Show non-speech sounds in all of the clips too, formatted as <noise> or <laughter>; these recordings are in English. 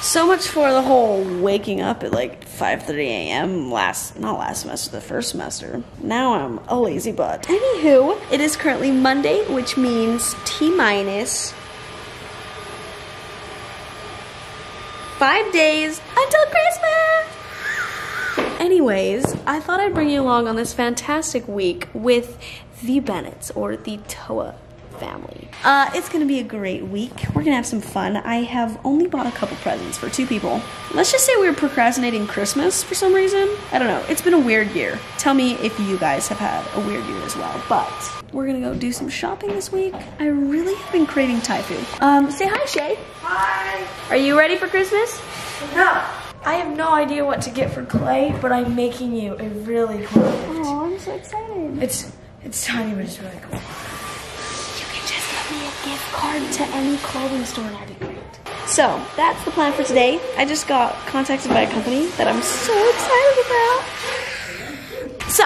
So much for the whole waking up at like 5:30 a.m. last not last semester, the first semester. Now I'm a lazy butt. Anywho, it is currently Monday, which means T minus five days until Christmas. Anyways, I thought I'd bring you along on this fantastic week with the Bennetts or the Toa family. Uh, it's gonna be a great week. We're gonna have some fun. I have only bought a couple presents for two people. Let's just say we were procrastinating Christmas for some reason. I don't know. It's been a weird year. Tell me if you guys have had a weird year as well. But we're gonna go do some shopping this week. I really have been craving Thai food. Um, say hi, Shay. Hi. Are you ready for Christmas? No. I have no idea what to get for Clay, but I'm making you a really cool gift. Oh, I'm so excited. It's it's tiny, but it's really cool. You can just give me a gift card to any clothing store and that'd be great. So that's the plan for today. I just got contacted by a company that I'm so excited about. So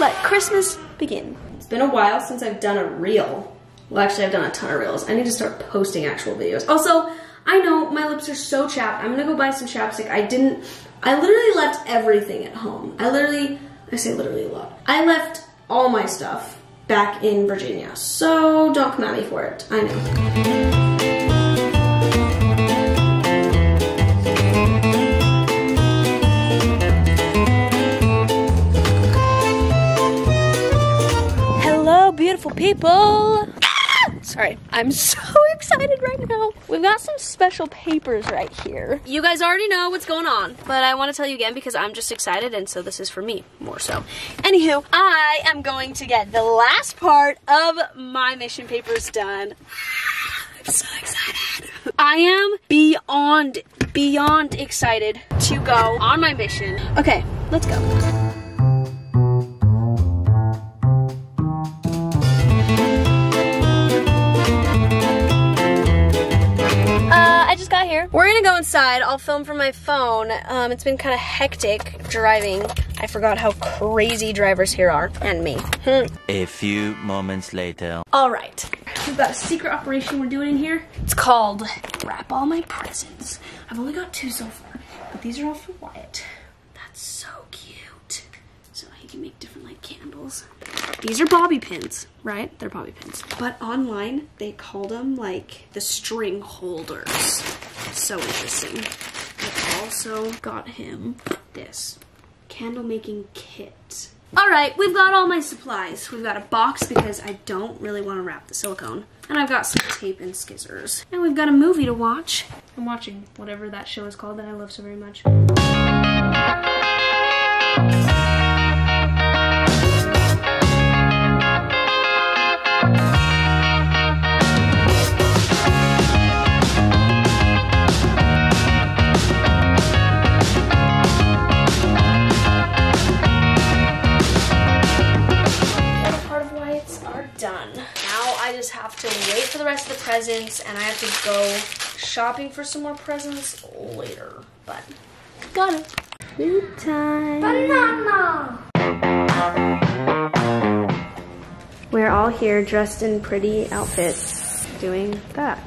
let Christmas begin. It's been a while since I've done a reel. Well, actually, I've done a ton of reels. I need to start posting actual videos. Also, I know my lips are so chapped. I'm gonna go buy some chapstick. I didn't, I literally left everything at home. I literally, I say literally a lot. I left all my stuff back in Virginia. So don't come at me for it. I know. Hello, beautiful people. Ah! Sorry, I'm so excited right now. We've got some special papers right here. You guys already know what's going on, but I want to tell you again because I'm just excited and so this is for me more so. Anywho, I am going to get the last part of my mission papers done. <sighs> I'm so excited. I am beyond, beyond excited to go on my mission. Okay, let's go. Inside. I'll film from my phone. Um, it's been kind of hectic driving. I forgot how crazy drivers here are, and me. Hmm. A few moments later. All right, we've got a secret operation we're doing in here. It's called Wrap All My Presents. I've only got two so far, but these are all for Wyatt. That's so cute. So he can make different like candles. These are bobby pins, right? They're bobby pins. But online, they called them like the string holders. So interesting. I also got him this candle making kit. All right, we've got all my supplies. We've got a box because I don't really want to wrap the silicone. And I've got some tape and scissors. And we've got a movie to watch. I'm watching whatever that show is called that I love so very much. Rest of the presents and I have to go shopping for some more presents later. But got it. Food time. Banana. We're all here dressed in pretty outfits doing that.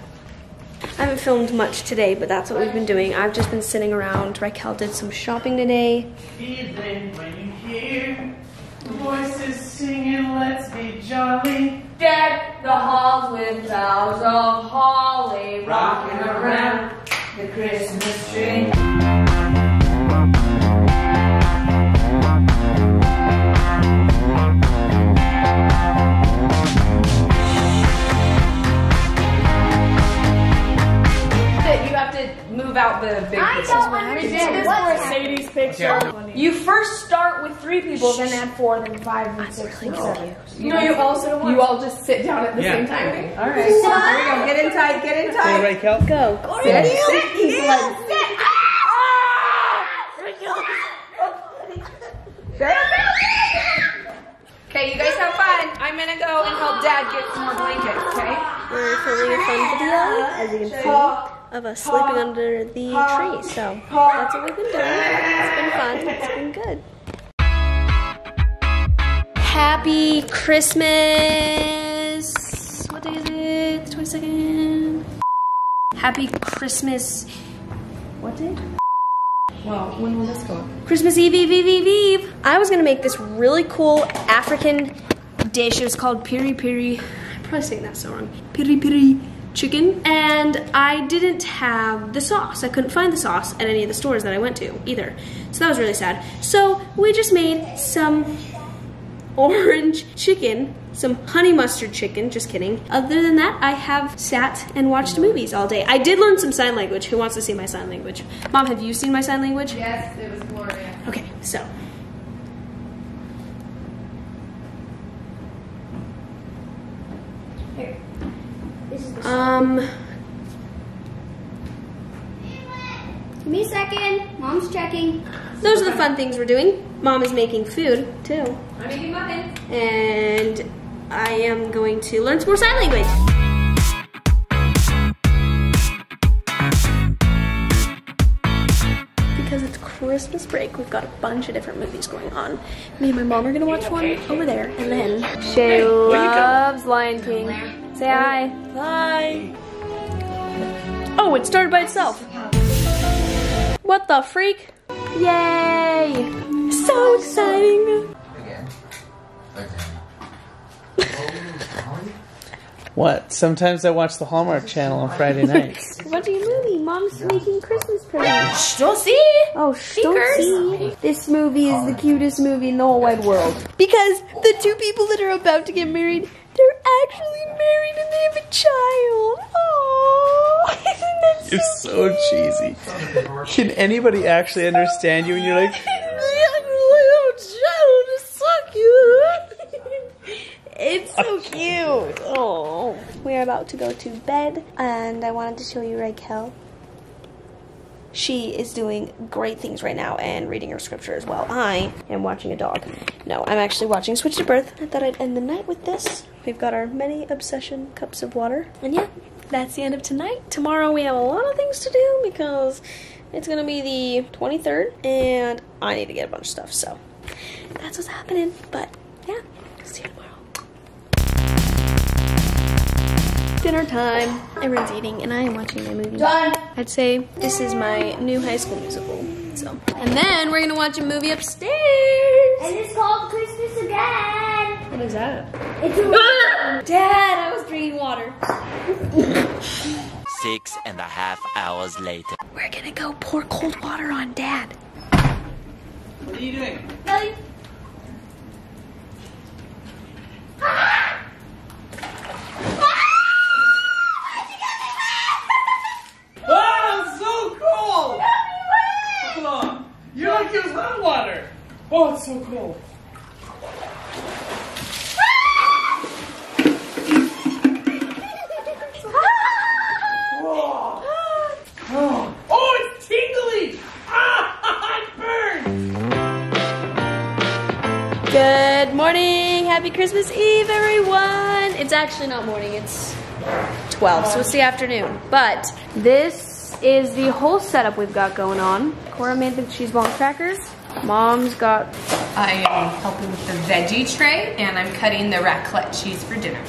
I haven't filmed much today, but that's what we've been doing. I've just been sitting around. Rykel did some shopping today. Evening when you hear voices singing, let's be jolly. Deck the halls with boughs of holly, rocking around the Christmas tree. You first start with three people, Shh. then add four, then five, then six, then seven. You no, you all You all just sit down at the yeah. same time. All right. Here we go. Get in tight. Get in tight. Everybody, Kel. Go. Sit. Sit. Sit. Sit. Sit. Sit. Okay, you guys have fun. I'm gonna go and help Dad get some more blankets, okay? We're filming a fun video, as you can see, of us sleeping under the tree. So that's what we've been doing good. Happy Christmas! What day is it? The 22nd? Happy Christmas. What day? Well, when will this go up? Christmas Eve, Eve, Eve, Eve, Eve. I was gonna make this really cool African dish. It was called piri piri. I'm probably saying that so wrong. Piri piri chicken. And I didn't have the sauce. I couldn't find the sauce at any of the stores that I went to either. So that was really sad. So we just made some orange chicken, some honey mustard chicken, just kidding. Other than that, I have sat and watched movies all day. I did learn some sign language. Who wants to see my sign language? Mom, have you seen my sign language? Yes, it was Gloria. Okay, so. Um, Give me a second. Mom's checking. those are the fun things we're doing. Mom is making food too, I'm making muffins. and I am going to learn some more sign language. Christmas break, we've got a bunch of different movies going on. Me and my mom are gonna watch one over there, and then Shay loves Lion King. Say hi. Hi. Oh, it started by itself. What the freak? Yay! So exciting! What? Sometimes I watch the Hallmark Channel on Friday nights. <laughs> What are you movie? Mom's making Christmas presents. Don't see? Oh, sh- don't see. This movie is the cutest movie in the whole wide world. Because the two people that are about to get married, they're actually married and they have a child. Aww. <laughs> Isn't that You're so cheesy. Can anybody actually understand you when you're like, <laughs> It's so cute. <laughs> Oh. We're about to go to bed, and I wanted to show you Rykel. She is doing great things right now and reading her scripture as well. I am watching a dog. No, I'm actually watching Switched at Birth. I thought I'd end the night with this. We've got our many obsession cups of water. And yeah, that's the end of tonight. Tomorrow we have a lot of things to do because it's gonna be the 23rd and I need to get a bunch of stuff. So that's what's happening. But yeah, see you tomorrow. Dinner time. Everyone's eating, and I am watching my movie. Done. I'd say this is my new high school musical. So, and then we're gonna watch a movie upstairs. And it's called Christmas again. What is that? It's a <laughs> Dad, I was drinking water. Six and a half hours later. We're gonna go pour cold water on Dad. What are you doing? Oh, it's so cool! Come on. You're like it was hot water. Oh, it's so cool. Whoa. Oh, oh, it's tingly! Ah, <laughs> Oh, <laughs> it burns! Good morning. Happy Christmas Eve, everyone. It's actually not morning, it's 12, so it's the afternoon. But this is the whole setup we've got going on. Cora made the cheese ball crackers. Mom's got I am helping with the veggie tray and I'm cutting the raclette cheese for dinner.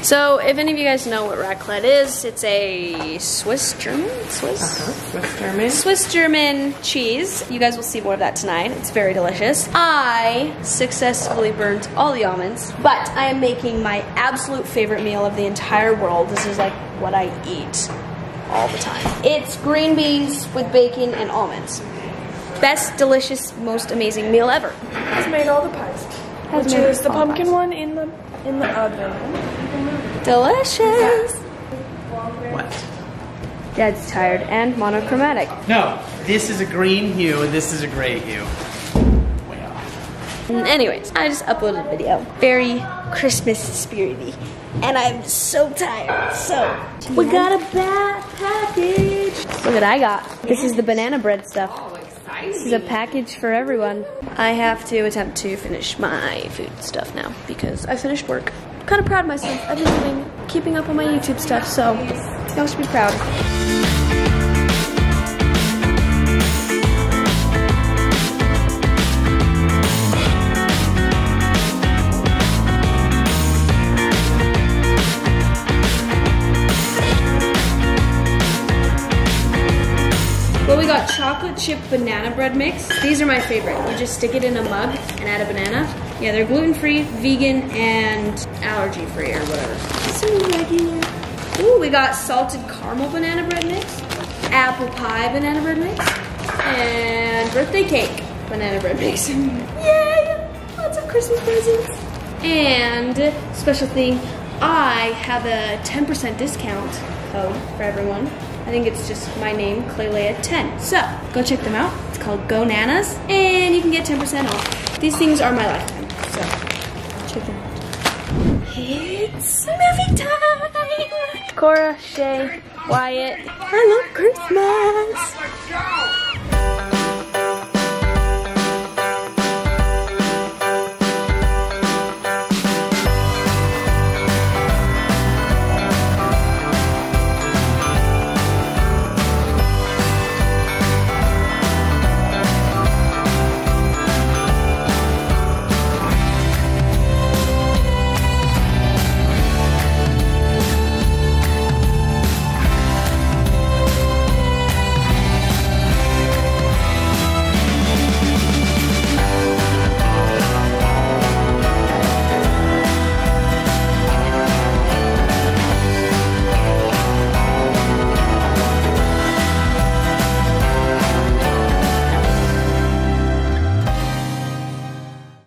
So, if any of you guys know what raclette is, it's a Swiss German, Swiss, uh-huh, Swiss German. Swiss German cheese. You guys will see more of that tonight. It's very delicious. I successfully burnt all the almonds, but I am making my absolute favorite meal of the entire world. This is like what I eat all the time. It's green beans with bacon and almonds. Best, delicious, most amazing meal ever. Has made all the pies. Has Which made is the pumpkin pies. one in the in the oven. Delicious. What? Dad's tired and monochromatic. No, this is a green hue and this is a gray hue. Way off. Mm, Anyways, I just uploaded a video. Very Christmas spirity. And I'm so tired. So, we got a bad package. Look what I got. This is the banana bread stuff. This is a package for everyone. I have to attempt to finish my food stuff now because I finished work. kind of proud of myself. I've been doing keeping up on my YouTube stuff, so y'all should be proud. Chocolate chip banana bread mix. These are my favorite. You just stick it in a mug and add a banana. Yeah, they're gluten-free, vegan, and allergy-free or whatever. So regular. Ooh, we got salted caramel banana bread mix, apple pie banana bread mix, and birthday cake banana bread mix. <laughs> Yay! Lots of Christmas presents. And special thing, I have a 10% discount code for everyone. I think it's just my name, Klailea10. So go check them out. It's called GoNanas, and you can get 10% off. These things are my lifetime, so check them out. It's movie time! Cora, Shay, Wyatt, I love Christmas!